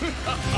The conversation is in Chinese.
哼 哈